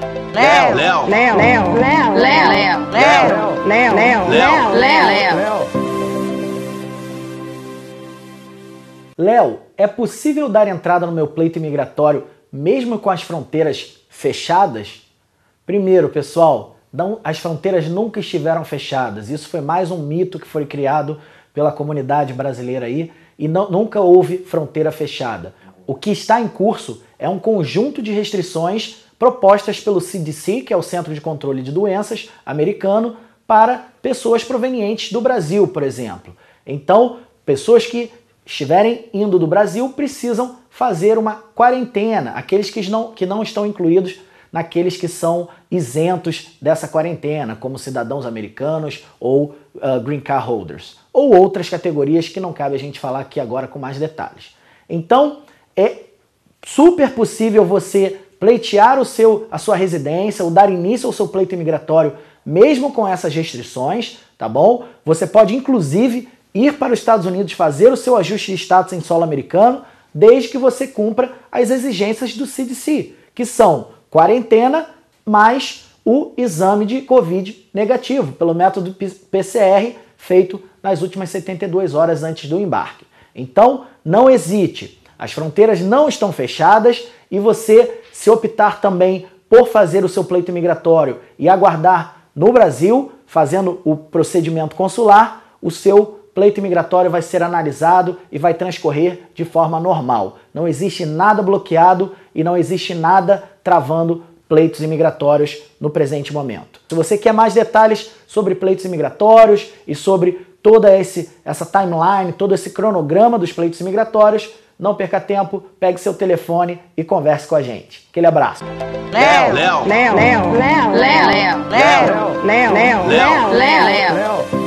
Léo, Léo, Léo, Léo, Léo, Léo, Léo, Léo, Léo, Léo, Léo, Léo. Léo, é possível dar entrada no meu pleito imigratório mesmo com as fronteiras fechadas? Primeiro, pessoal, não, as fronteiras nunca estiveram fechadas. Isso foi mais um mito que foi criado pela comunidade brasileira aí e não, nunca houve fronteira fechada. O que está em curso é um conjunto de restrições propostas pelo CDC, que é o Centro de Controle de Doenças americano, para pessoas provenientes do Brasil, por exemplo. Então, pessoas que estiverem indo do Brasil precisam fazer uma quarentena, aqueles que não, que não estão incluídos naqueles que são isentos dessa quarentena, como cidadãos americanos ou uh, green card holders, ou outras categorias que não cabe a gente falar aqui agora com mais detalhes. Então, é super possível você pleitear o seu, a sua residência ou dar início ao seu pleito imigratório, mesmo com essas restrições, tá bom? Você pode, inclusive, ir para os Estados Unidos fazer o seu ajuste de status em solo americano, desde que você cumpra as exigências do CDC, que são quarentena mais o exame de Covid negativo, pelo método PCR feito nas últimas 72 horas antes do embarque. Então, não hesite. As fronteiras não estão fechadas e você, se optar também por fazer o seu pleito migratório e aguardar no Brasil, fazendo o procedimento consular, o seu pleito migratório vai ser analisado e vai transcorrer de forma normal. Não existe nada bloqueado e não existe nada travando pleitos imigratórios no presente momento. Se você quer mais detalhes sobre pleitos imigratórios e sobre toda esse, essa timeline, todo esse cronograma dos pleitos imigratórios, não perca tempo, pegue seu telefone e converse com a gente. Aquele abraço. Léo, Léo, Léo, Léo, Léo, Léo, Léo, Léo, Léo, Léo, Léo, Léo.